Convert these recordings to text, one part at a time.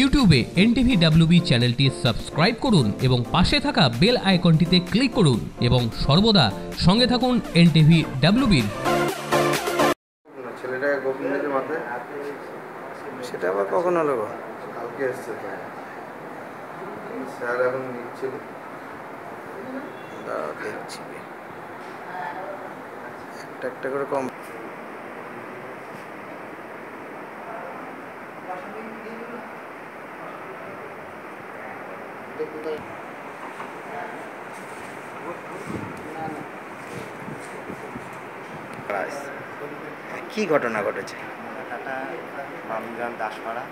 ইউটিউবে NTV WB চ্যানেলটি subscribe করুন এবং পাশে থাকা বেল আইকনটিতে ক্লিক করুন এবং সর্বদা সঙ্গে থাকুন এনটিভি ডাব্লিউবির ছেলেটাকে গোবিন্দের মাথায়? সেটা আবার কখন হলো গো কালকে এসছে স্যার এখন নিচ্ছিল দেখছি। একটা একটা করে কম। কি ঘটনা ঘটেছে? ঘটনাটা রমজান দাসপাড়া।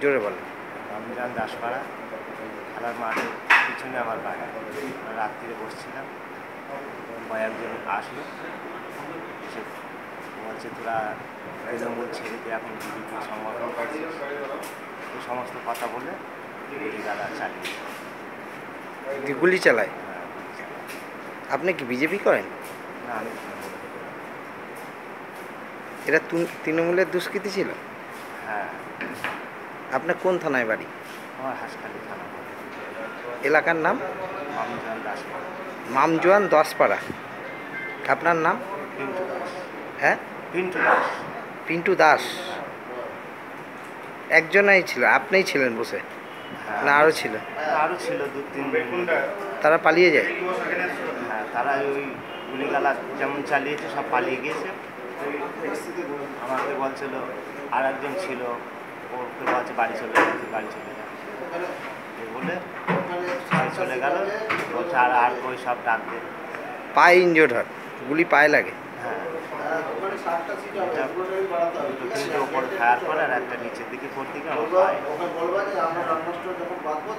জোরে বলেন রমজান দাসপাড়া খেলার মাঠের পিছনে আমার আমরা রাত্রিরে বসছিলাম কয়েকজন আসলো। সে বলছে তোরা তৃণমূল ছেড়ে দিয়ে এখন বিজেপি সংগঠন করছিস এই সমস্ত কথা বলে গুলি গালা চালিয়ে গুলি চালায়? আপনি কি বিজেপি করেন। এরা তৃণমূলের দুষ্কৃতি ছিল? হ্যাঁ। আপনার কোন থানায় বাড়ি? এলাকার নাম? মামজোয়ান দশপাড়া আপনার নাম? হ্যাঁ? পিন্টু দাস। পিন্টু দাস। একজনই ছিল আপনিই ছিলেন বসে। না আরও ছিল। আরও ছিল দু তিন। তারা পালিয়ে যায়? হ্যাঁ তারা ওই গুলিগালা যেমন চালিয়েছে সব পালিয়ে গিয়েছে। আমাকে বলছিল আর একজন ছিল ওকে বলছে বাড়ি চলে গেছে বাড়ি চলে এই বলে চলে গেল। বলছে আর আর ওই সব ডাক দে। পায়ে ইনজোর্ড হয়। গুলি পায়ে লাগে। দুটো ওপরে ফায়ার করে আর একটা নিচের দিকে গিয়ে আমার বলবা যে আমরা রান্নাটা যখন বাঁধবো